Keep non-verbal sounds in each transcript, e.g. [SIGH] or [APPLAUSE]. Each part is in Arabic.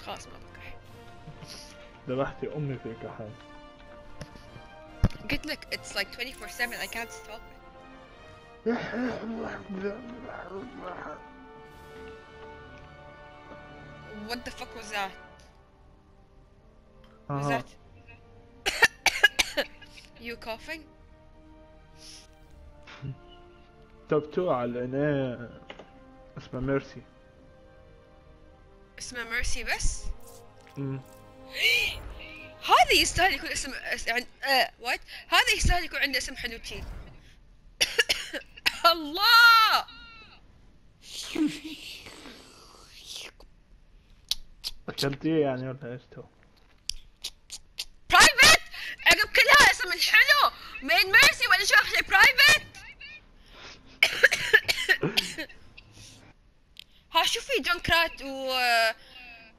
خلاص ما بكح ذبحتي امي في كحل قلت لك it's like 24/7 I can't stop it what the fuck was that was اها that [COUGHS] you coughing توب تو على الاناء اسمها ميرسي اسمه ميرسي بس؟ أمم. هذا يستاهل يكون اسم اس- يعني آه وات هذا يستاهل يكون عنده اسم حلو تشي [COUGHS] الله! أكلتيه يعني ولا إيش تو؟ برايفت عقب كلها اسم الحلو. مين ميرسي ولا شو برايفت ها شوف في جونكرات و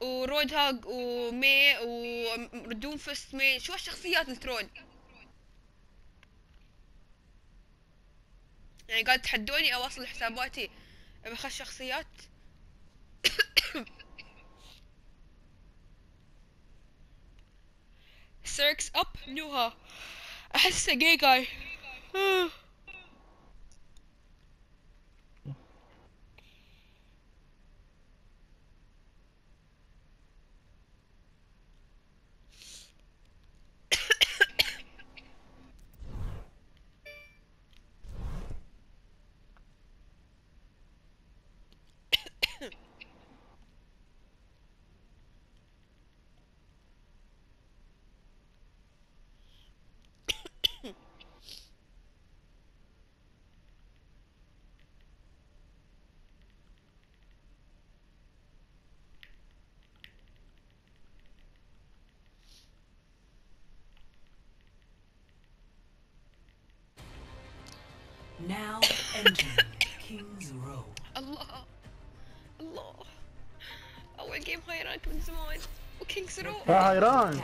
ورود هاج ومي ودون فست مي. شو الشخصيات الترول؟ يعني قاعد تحدوني اوصل حساباتي بخش شخصيات سيركس اب نوها احسه جاي جاي الله. الله أول game high rank من زمان. وكينج سرو high rank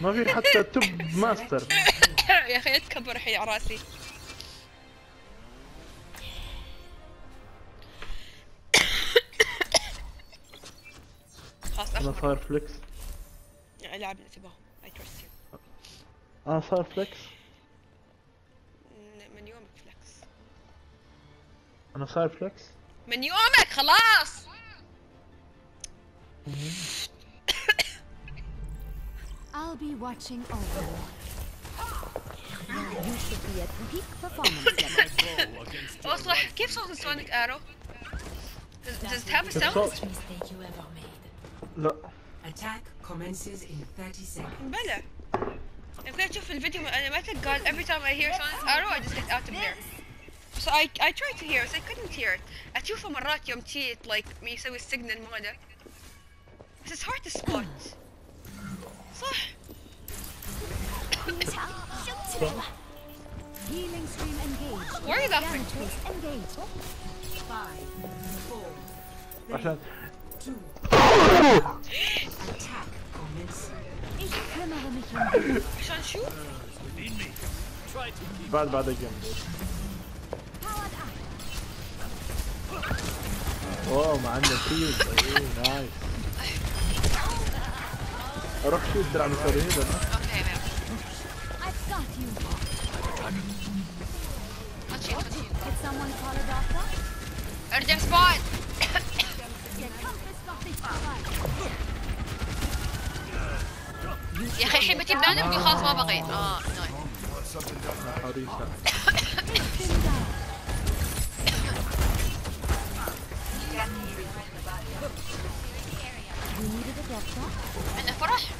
ما في حتى [LAUGHS] top master. يا أخي اتكبر الحين على راسي. خلاص أنا صاير flex. العب اللي تبغاه I trust you أنا صاير flex. انا صاير فليكس من يومك خلاص I'll be watching over you. You should be at peak performance level. اصلح كيف صوت سونيك ارو؟ Does, does it have a sound? صوت Mistake you ever made. لا Attack commences in 30 seconds. بلى يمكن تشوف الفيديو من انيماتيك قال every time I hear Sonic arrow I just get out of there So I I tried to hear it I couldn't hear it اشوفه مرات يوم تي like يسوي السيجنال ماله بس it's hard to spot صح Healing stream engaged. Why are you laughing? Damage boost engaged. Five, four, عشان two. Attack commences. Ich kümmere mich um dich. عشان شو؟ بعد واو مع إنه شيلد إيه نايس أروح شيل درع a doctor? ارجع سبوت. يا أخي الحين بتجيب نادم يقول خلاص ما بغيت آه نايس Perfect. En de forage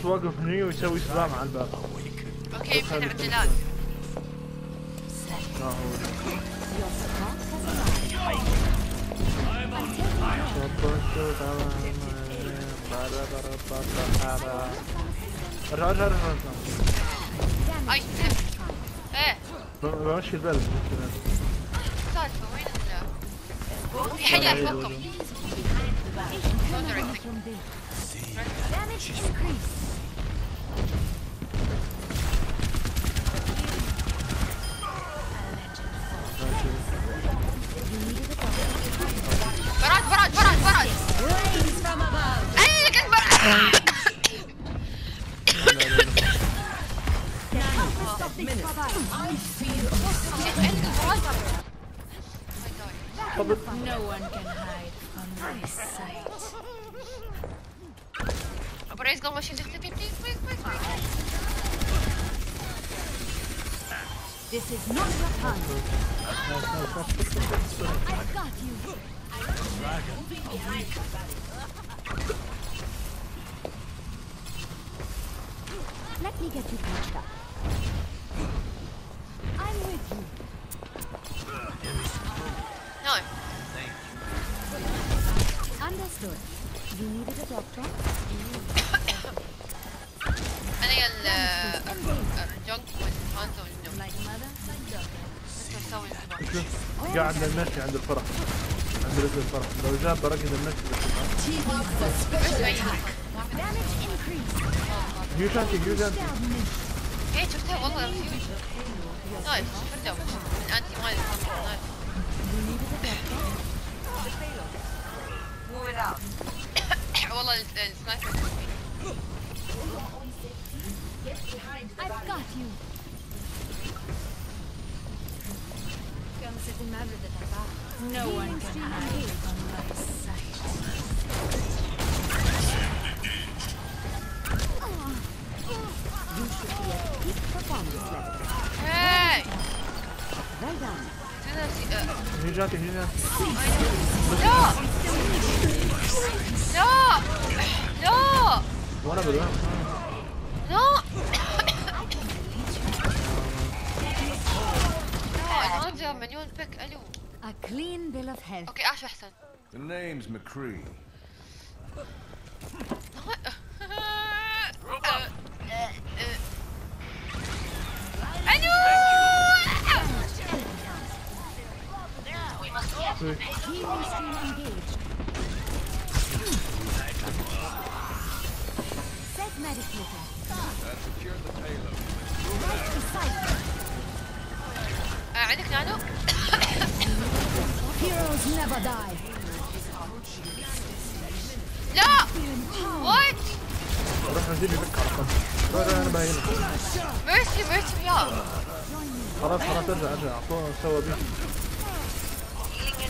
بس واقف هني ويسوي سبام على الباب. أوكي يمكن taking ارجع ارجع ارجع damage. أي إيه. بمشي البلد. السالفة وين ال في حاجة فوقكم No one can hide from my sight. Dobra, jest go właśnie tych typie. This is not your time. I've got you. I've got you. Let me get you patched up. I'm with you. نو Understood. You needed a doctor? أنا ال الجنك والهانزو والنوم قاعد للمشي عند الفرح عند رجل الفرح لو جاب برقد المشي بس اي حاجة Damage increase. هيو شانتي هيو شانتي Down ايه شفتها والله هيوج نايس برجع من انتي مالي نايس You needed a doctor? والله ال- السنايبر I've got you. No one can hide from my sight. Well done. هيو شانتي هيو شانتي لا لا لا وانا بالوين لا لا الهانزو مليون بيك الو A clean bill of health. اوكي اش احسن The name's McCree. 야! 어이! 뭐라 하지? 이거 가라. 뭐라 말이야. 멸시, 멸시야. 가라, 가라, 던져, 앉아. 아빠, 싸워, 비.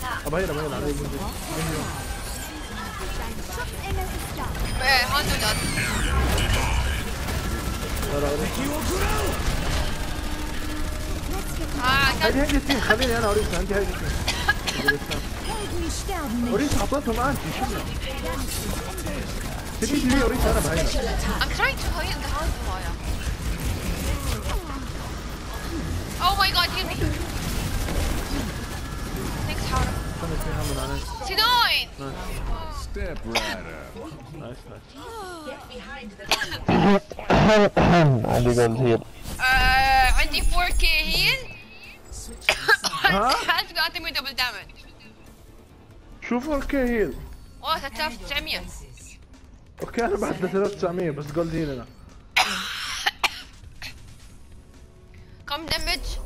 아, 말이야, 말이야, 나도 이분들. 왜, 한줄 나. 가라, 그래. 아, 한 팀, 가빈이 하나 어리고, 한팀 하겠지. 모르겠다. Orange Hopper, come on. You should know. Did you Orange Hopper? I'm trying to hurry. Oh my god, you need. Thanks, Howard. Tinoin! Nice. Step right up. nice, nice. Get behind the I think I'm here. Uh, 24k heal. Huh? [LAUGHS] That's got me double damage. شوفوا okay heal والله 3900. okay أنا بعد 3900 بس gold heal أنا [COUGHS] كم damage؟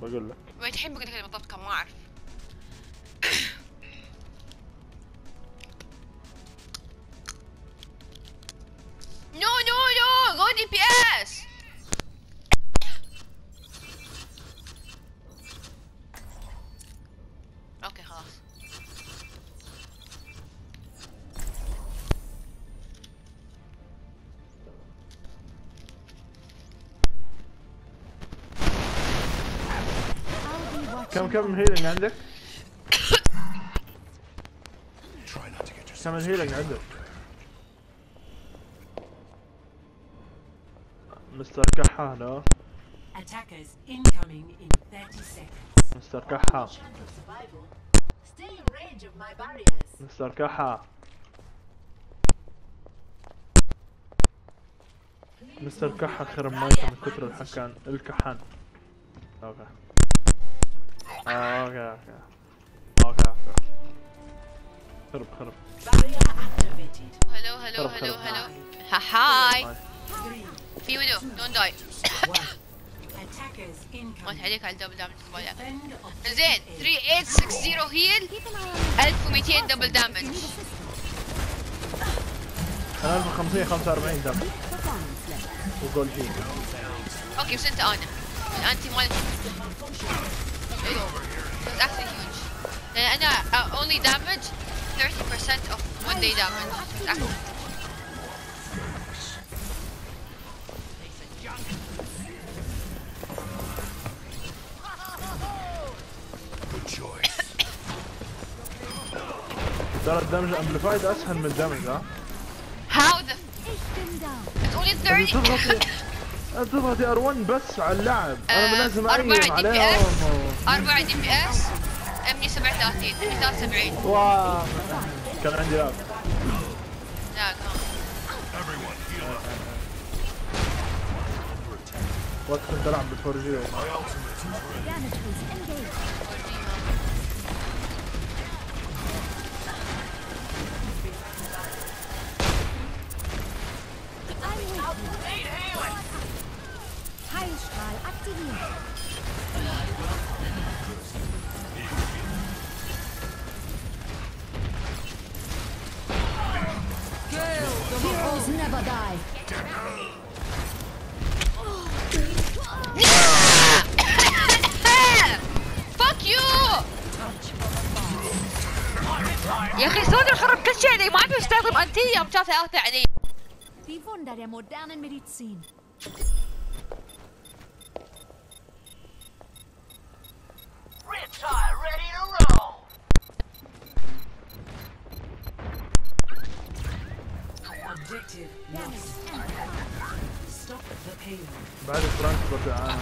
بقول لك وين الحين بقول لك بالضبط كم ما اعرف. [COUGHS] No no no! Go DPS! أوكي كم هيلينج عندك؟ Try not to get yourself تعمل هيلينج عندك مستر كحة هلا Attackers incoming in 30 seconds. مستر كحة Stay in range of my barriers. مستر كحة مستر كحة خرب مايكه من كثر الحكان الكحان أوكي آه، أوكي أوكي أوكي أوكي خرب خرب. هلو هلو هلو. هلو هاي في ودو دون داي incoming. عليك على الدبل دامج زين A. 3860 هيل Keep an eye on 1200 دبل دامج need assistance. أنا 1545 دم Performance level. وجول هيل أوكي بس انت أنا الانتي مالتي It's actually huge لأن أنا uh, only damage? 30% of one day damage. ترى الدمج امبليفايد اسهل من الدمج ها bin down. it's only انت 30 تضغطي انت تضغطي ار1 بس على اللعب. أنا لازم أربعة اعيم DPS. عليهم. 4 دي بي اس 137 173 واو كان عندي لعب لا كمان وقت كنت العب Die Wunder der modernen Medizin. Beide Frankfurter an.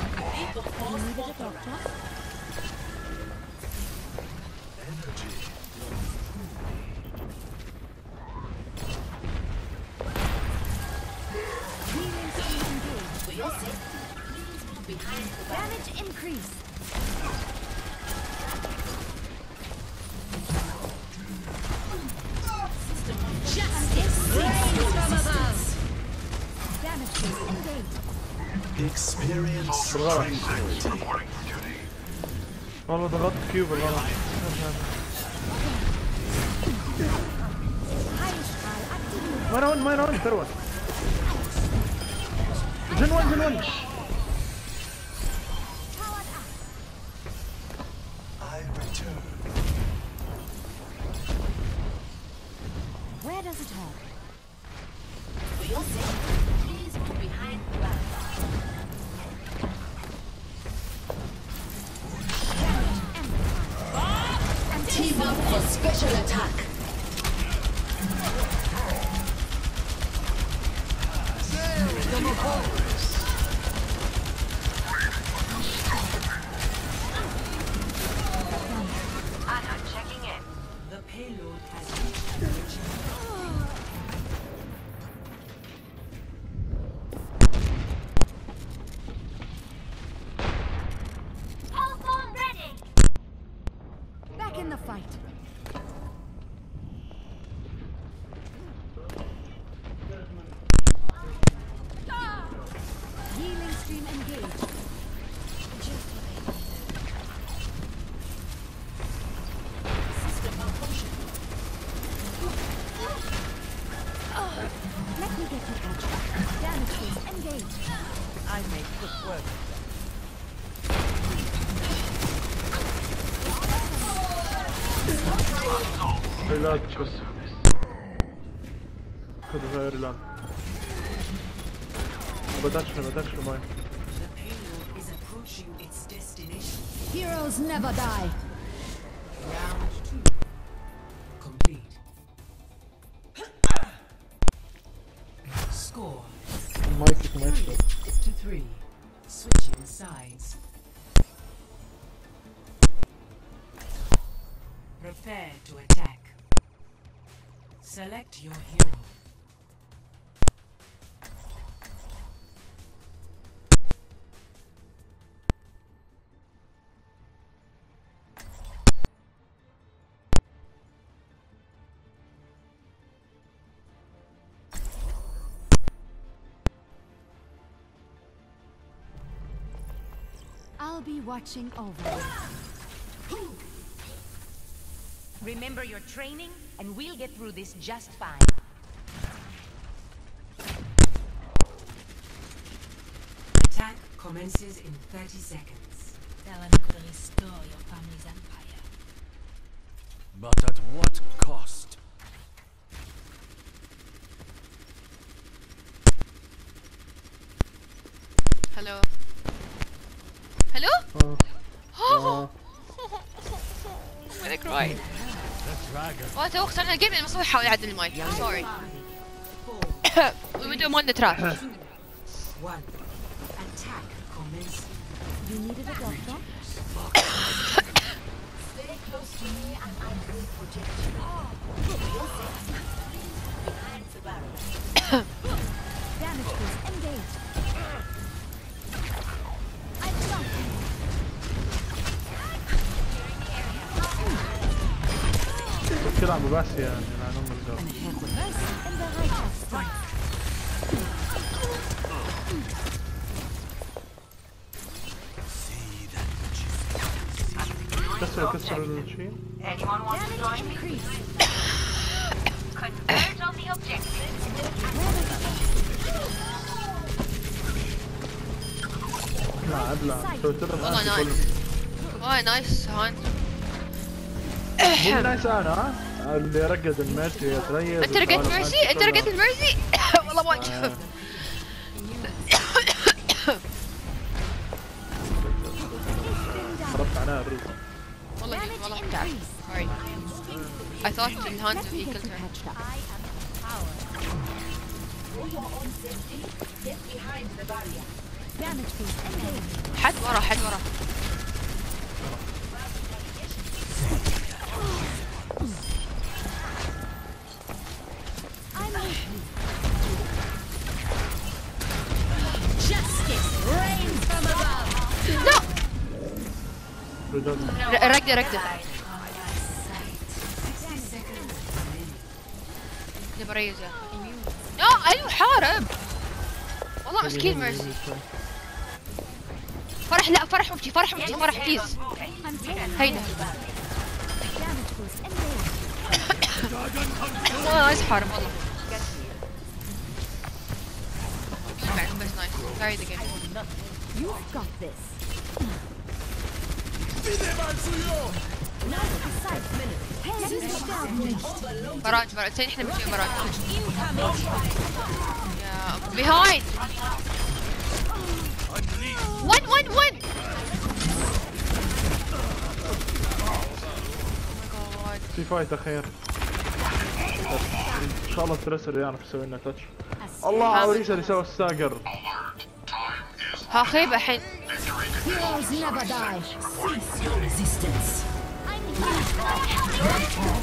والله ضغطت كيو بالغلط ما اون ما اون ثروت جن 1 جن 1 the fight. Heroes never die. Round two. Complete. Score. Mike, Mike. To three. Switching sides. Prepare to attack. Select your hero. I'll be watching over. you. Remember your training, and we'll get through this just fine. Attack commences in 30 seconds. restore your family's empire. But at what cost? Hello. Hello? آه I'm gonna cry. وأنا تو اخترنا ال game لما صوي حاول يعدل ال mic. I'm sorry. الفيديو مالنا trash. One. Attack commences. You needed a doctor? Damage كده عم بس يعني انا ام الجو Mercy in the right stance. كسر كسر الشيء Anyone want to join me? Increase. Converge on the objective. لا عدلا سويت لهم والله أنتي نايس. كل- واي نايس هان. مو نايس انا ها؟ اللي رقد الميرسي يتريز انت وتعال ميرسي؟ انت كلها. الميرسي؟ [LAUGHS] والله ما أشوف. خربت عنها الريز والله والله تعب. increase. Sorry. I thought Let me he killed her. حد ورا حد ورا. رجال ر- رقدة رقدة. اللي بريزه. لا أيوه حارب. والله مسكين ميرسي. فرح لا فرح مفتي فرح مفتي فرح بليز. هيدا. [COUGHS] نايس حارب والله. نايس. Carry the game. You've got this. براج براج إحنا ماشيين براج. يا one. Oh my god. في فايت أخير إن شاء الله ترسل يعرف يسوي لنا تاتش الله عوريش اللي سوى الساقر ها خيبة الحين. Heroes never die. Cease your resistance. آه.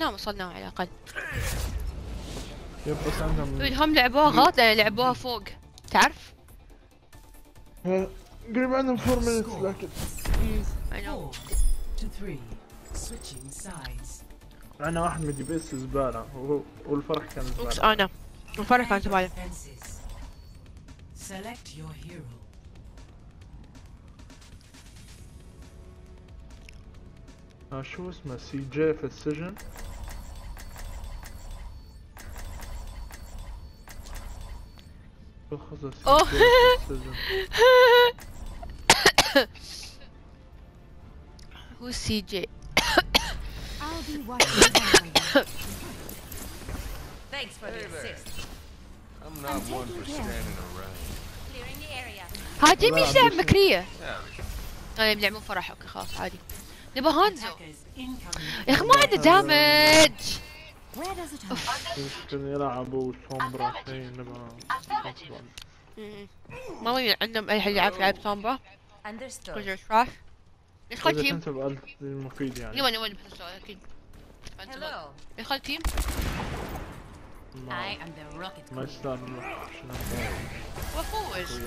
وصلنا وصلنا على الأقل. يب بس عندهم هم لعبوها غلط لأن لعبوها فوق. تعرف؟ قريب عندهم 4 minutes لكن I know. أنا واحد مدي بس زبالة والفرح كان زبالة أنا. الفرق كان زبالة. Select your hero. آه، شو اسمه سي جي في السجن Oh Who's CJ? I'll be Thanks for hey the assist. I'm not I'm one for standing around. Clearing the area. هادي مش لعب مكرية. أنا بلعب مو فرح أوكي خلاص عادي. نبغى هانزو. يا أخي ما عنده دامج. Where does it hurt? يمكن يلعبوا سومبرا شيء نبغى ما وين عندهم أي حد يلعب في لعب سومبرا Understood. كل تراش يدخل تيم بألف المفيد يعني يبغى بس السؤال أكيد. يدخل تيم ما. يستاهل وفوز.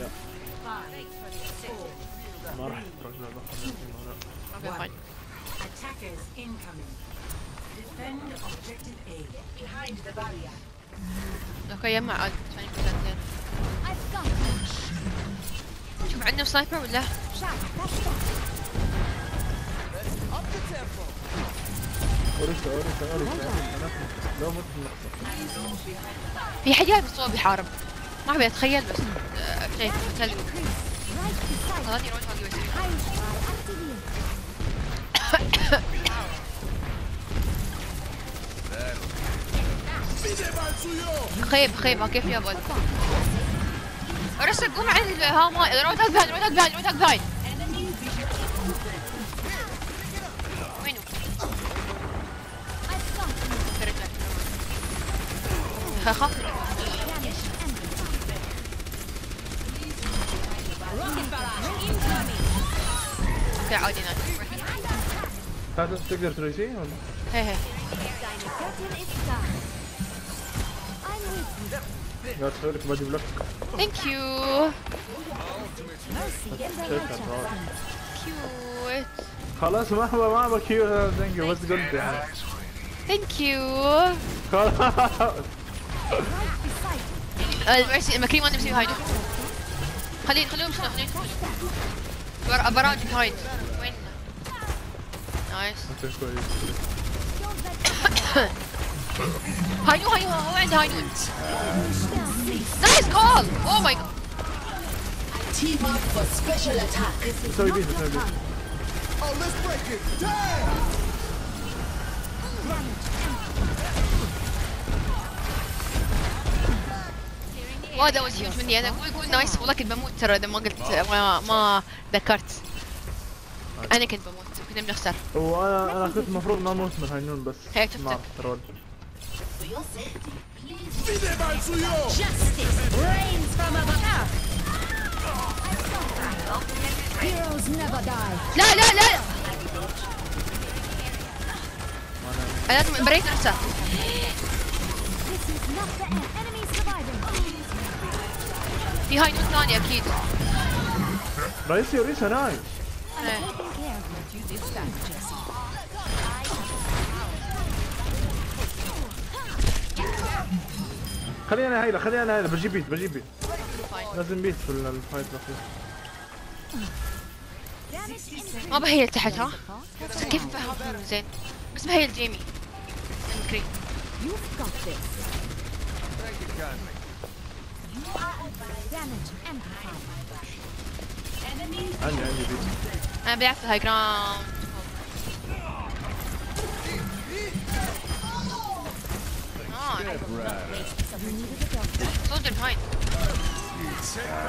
ما راح okay fine Attackers incoming. okay يجمع عاد I've got you. شوف عندهم sniper ولا لو مت في حد جاي بالصوب بيحارب ما ابي اتخيل بس آه، Right beside. خلاني أروح باقي خيب خيب كيف يا بول ارسل قوم عن ال- ها ما روتك بهاين روتك بهاين روتك بهاين وينو؟ خاخا أوكي عادي نايس تقدر تريسي ولا؟ هي بلوك ثانك يو Mercy in the شكرا كيوت خلاص ما ما ما بكيو ثانك يو بس قلت يعني ثانك يو خلاص [COUGHS] [COUGHS] [COUGHS] المرسي المكريم وانا مسوي هاي خليني خليهم شنو خليهم بر- براج هايد وين نايس انت كويس هاينو هاينو هو عنده هاينو نايس كول اوه ماي جاد بسوي bait بسوي bait wow that was huge مني أنا أقول أقول nice والله كنت بموت ترى اذا ما قلت ما, ما ذكرت أنا كنت بموت. كنا بنخسر. وأنا أنا كنت المفروض ما أموت من هاينون بس هيك شفتك. ما ترول Heroes never die. لا لا لا انا لازم بريت نفسه This is not the end. Enemy surviving. في هاينو ثاني اكيد رئيسي وريسا نايس هيلا خليني أنا هيلا بجيب بيت بجيب بيت. لازم بيت في الفايت الاخير ما بهيل تحت ها؟ بس كيف بهيل زين؟ بس بهيل جيمي. عندي عندي بيت. أنا بلعب في الهاي جراوند سولجر بهايند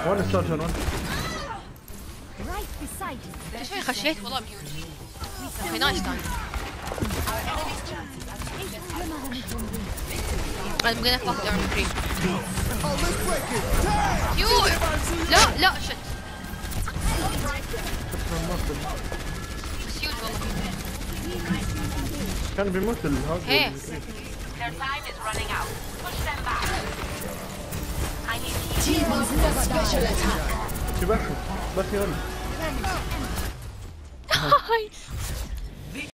وين السولجر وين؟ Right beside you. شوي خشيت والله ميوت اوكي نايس ثاني I'm gonna fuck the army tree. يو لا لا شت بس يوج والله كان بيموت الهاز هي Their time is running out. Push them back. I need T-Boss for special attack. Sebastian, what's your name?